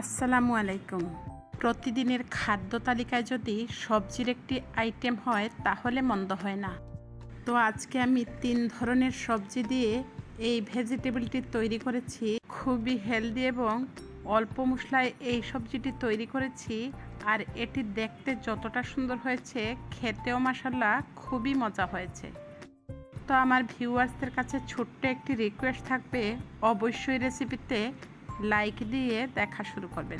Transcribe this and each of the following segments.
আসসালামু আলাইকুম। প্রতিদিনের খাদ্য তালিকায় যদি সবজির একটি আইটেম হয়, তাহলে মন্দ হয় না। তো আজকে আমি তিন ধরনের সবজি দিয়ে এই ভেজিটেবলটি তৈরি করেছি। খুবই হেলদি এবং অল্প মশলায় এই সবজিটি তৈরি করেছি। আর এটি দেখতে যতটা সুন্দর হয়েছে, খেতেও মাসাল্লাহ খুবই মজা হয়েছে। তো আমার ভিউয়ার্সদের কাছে ছোট্ট একটি রিকোয়েস্ট থাকবে, অবশ্যই রেসিপিতে লাইক দিয়ে দেখা শুরু করবেন।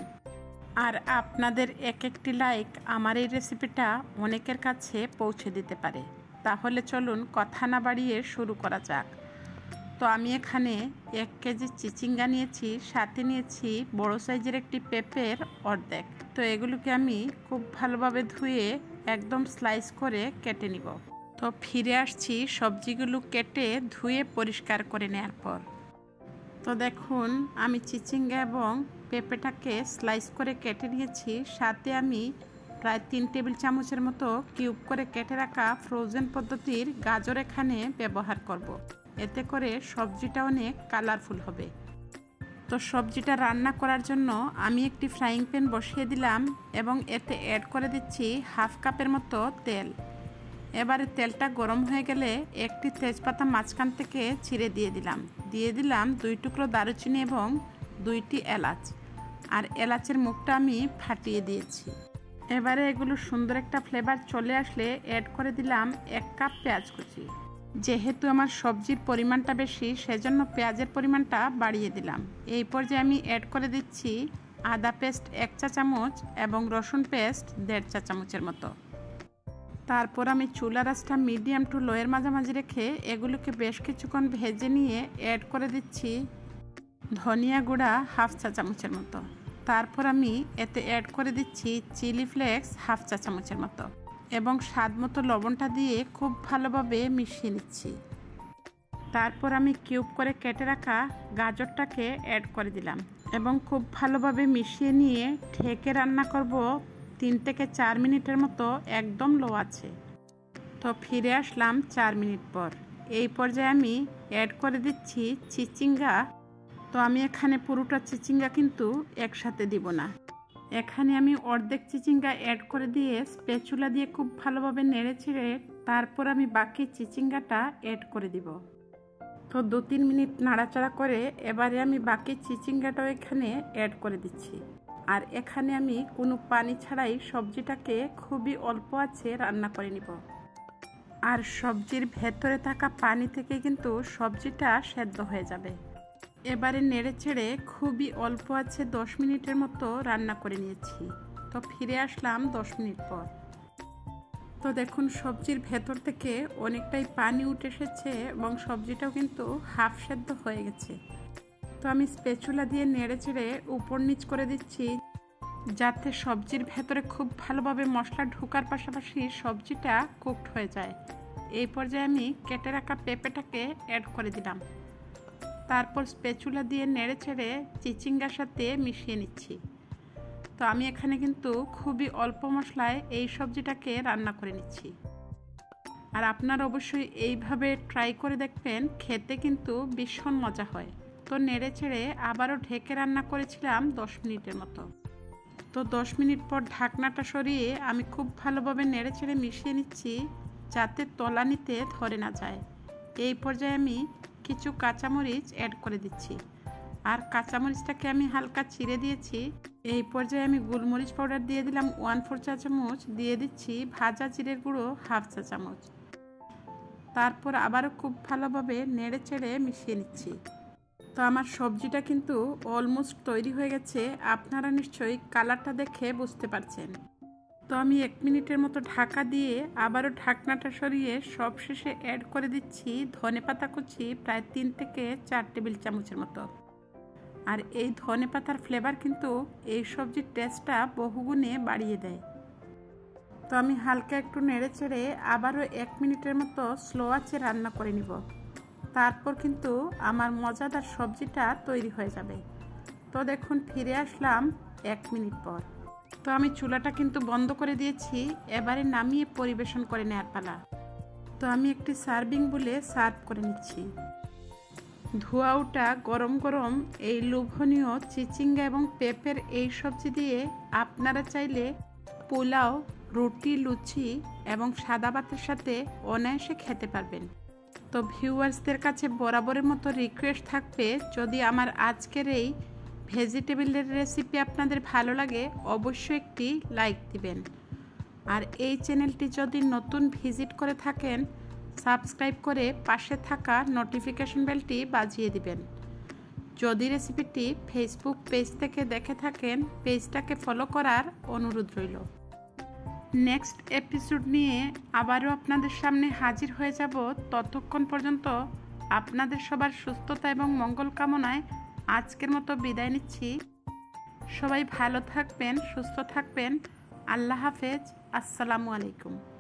আর আপনাদের এক একটি লাইক আমার এই রেসিপিটা অনেকের কাছে পৌঁছে দিতে পারে। তাহলে চলুন কথা না বাড়িয়ে শুরু করা যাক। তো আমি এখানে এক কেজি চিচিঙ্গা নিয়েছি, সাথে নিয়েছি বড় সাইজের একটি পেঁপের অর্ধেক। তো এগুলোকে আমি খুব ভালোভাবে ধুয়ে একদম স্লাইস করে কেটে নিব। তো ফিরে আসছি সবজিগুলো কেটে ধুয়ে পরিষ্কার করে নেওয়ার পর। তো দেখুন, আমি চিচিঙ্গা এবং পেঁপেটাকে স্লাইস করে কেটে নিয়েছি। সাথে আমি প্রায় তিন টেবিল চামচের মতো কিউব করে কেটে রাখা ফ্রোজেন পদ্ধতির গাজর এখানে ব্যবহার করব। এতে করে সবজিটা অনেক কালারফুল হবে। তো সবজিটা রান্না করার জন্য আমি একটি ফ্রাইং প্যান বসিয়ে দিলাম এবং এতে অ্যাড করে দিচ্ছি হাফ কাপের মতো তেল। এবারে তেলটা গরম হয়ে গেলে একটি তেজপাতা মাঝখান থেকে ছিঁড়ে দিয়ে দিলাম। দিয়ে দিলাম দুই টুকরো দারুচিনি এবং দুইটি এলাচ। আর এলাচের মুখটা আমি ফাটিয়ে দিয়েছি। এবারে এগুলো সুন্দর একটা ফ্লেভার চলে আসলে অ্যাড করে দিলাম এক কাপ পেঁয়াজ কুচি। যেহেতু আমার সবজির পরিমাণটা বেশি, সেজন্য পেঁয়াজের পরিমাণটা বাড়িয়ে দিলাম। এই পর্যায়ে আমি অ্যাড করে দিচ্ছি আদা পেস্ট এক চা চামচ এবং রসুন পেস্ট দেড় চা চামচের মতো। তারপর আমি চুলা রাসটা মিডিয়াম টু লোয়ের মাঝামাঝি রেখে এগুলোকে বেশ কিছুক্ষণ ভেজে নিয়ে অ্যাড করে দিচ্ছি ধনিয়া গুঁড়া হাফ চা চামচের মতো। তারপর আমি এতে অ্যাড করে দিচ্ছি চিলি ফ্লেক্স হাফ চা চামচের মতো এবং স্বাদ মতো লবণটা দিয়ে খুব ভালোভাবে মিশিয়ে নিচ্ছি। তারপর আমি কিউব করে কেটে রাখা গাজরটাকে অ্যাড করে দিলাম এবং খুব ভালোভাবে মিশিয়ে নিয়ে ঠেকে রান্না করব তিন থেকে চার মিনিটের মতো একদম লো আছে। তো ফিরে আসলাম চার মিনিট পর। এই পর্যায়ে আমি অ্যাড করে দিচ্ছি চিচিঙ্গা। তো আমি এখানে পুরোটা চিচিঙ্গা কিন্তু একসাথে দিব না। এখানে আমি অর্ধেক চিচিঙ্গা অ্যাড করে দিয়ে স্পেচুলা দিয়ে খুব ভালোভাবে নেড়ে ছেড়ে তারপর আমি বাকি চিচিঙ্গাটা অ্যাড করে দিব। তো দু তিন মিনিট নাড়াচাড়া করে এবারে আমি বাকি চিচিঙ্গাটাও এখানে অ্যাড করে দিচ্ছি। আর এখানে আমি কোনো পানি ছাড়াই সবজিটাকে খুবই অল্প আছে রান্না করে নিব। আর সবজির ভেতরে থাকা পানি থেকে কিন্তু সবজিটা সেদ্ধ হয়ে যাবে। এবারে নেড়ে ছেড়ে খুবই অল্প আছে দশ মিনিটের মতো রান্না করে নিয়েছি। তো ফিরে আসলাম দশ মিনিট পর। তো দেখুন, সবজির ভেতর থেকে অনেকটাই পানি উঠে এসেছে এবং সবজিটাও কিন্তু হাফ সেদ্ধ হয়ে গেছে। আমি স্পেচুলা দিয়ে নেড়ে চেড়ে উপর নিচ করে দিচ্ছি, যাতে সবজির ভেতরে খুব ভালোভাবে মশলা ঢোকার পাশাপাশি সবজিটা কুকড হয়ে যায়। এই পর্যায়ে আমি কেটে রাখা পেঁপেটাকে অ্যাড করে দিলাম। তারপর স্পেচুলা দিয়ে নেড়ে ছেড়ে চিচিঙ্গার সাথে মিশিয়ে নিচ্ছি। তো আমি এখানে কিন্তু খুবই অল্প মশলায় এই সবজিটাকে রান্না করে নিচ্ছি। আর আপনারা অবশ্যই এইভাবে ট্রাই করে দেখবেন, খেতে কিন্তু ভীষণ মজা হয়। তো নেড়ে ছেড়ে আবারও ঢেকে রান্না করেছিলাম দশ মিনিটের মতো। তো দশ মিনিট পর ঢাকনাটা সরিয়ে আমি খুব ভালোভাবে নেড়ে ছেড়ে মিশিয়ে নিচ্ছি যাতে তলানিতে ধরে না যায়। এই পর্যায়ে আমি কিছু কাঁচামরিচ অ্যাড করে দিচ্ছি। আর কাঁচামরিচটাকে আমি হালকা চিড়ে দিয়েছি। এই পর্যায়ে আমি গোলমরিচ পাউডার দিয়ে দিলাম ওয়ান ফোর চা চামচ, দিয়ে দিচ্ছি ভাজা জিরের গুঁড়ো হাফ চা চামচ। তারপর আবারও খুব ভালোভাবে নেড়ে চেড়ে মিশিয়ে নিচ্ছি। তো আমার সবজিটা কিন্তু অলমোস্ট তৈরি হয়ে গেছে। আপনারা নিশ্চয়ই কালারটা দেখে বুঝতে পারছেন। তো আমি এক মিনিটের মতো ঢাকা দিয়ে আবারও ঢাকনাটা সরিয়ে সবশেষে অ্যাড করে দিচ্ছি ধনে পাতা কুচি প্রায় তিন থেকে চার টেবিল চামচের মতো। আর এই ধনে পাতার ফ্লেভার কিন্তু এই সবজির টেস্টটা বহুগুণে বাড়িয়ে দেয়। তো আমি হালকা একটু নেড়ে চেড়ে আবারও এক মিনিটের মতো স্লো আছে রান্না করে নিব। তারপর কিন্তু আমার মজাদার সবজিটা তৈরি হয়ে যাবে। তো দেখুন, ফিরে আসলাম এক মিনিট পর। তো আমি চুলাটা কিন্তু বন্ধ করে দিয়েছি, এবারে নামিয়ে পরিবেশন করে নেওয়ার পালা। তো আমি একটি সার্ভিং বলে সার্ভ করে নিচ্ছি। ধোয়া ওটা গরম গরম এই লোভনীয় চিচিঙ্গা এবং পেঁপের এই সবজি দিয়ে আপনারা চাইলে পোলাও, রুটি, লুচি এবং সাদা ভাতের সাথে অনায়াসে খেতে পারবেন। তো ভিউয়ার্সদের কাছে বরাবরের মতো রিকোয়েস্ট থাকবে, যদি আমার আজকের এই ভেজিটেবিলের রেসিপি আপনাদের ভালো লাগে, অবশ্যই একটি লাইক দিবেন। আর এই চ্যানেলটি যদি নতুন ভিজিট করে থাকেন সাবস্ক্রাইব করে পাশে থাকা নোটিফিকেশন বেলটি বাজিয়ে দিবেন। যদি রেসিপিটি ফেসবুক পেজ থেকে দেখে থাকেন পেজটাকে ফলো করার অনুরোধ রইল। নেক্সট এপিসোড নিয়ে আবারও আপনাদের সামনে হাজির হয়ে যাব। ততক্ষণ পর্যন্ত আপনাদের সবার সুস্থতা এবং মঙ্গল কামনায় আজকের মতো বিদায় নিচ্ছি। সবাই ভালো থাকবেন, সুস্থ থাকবেন। আল্লাহ হাফেজ। আসসালামু আলাইকুম।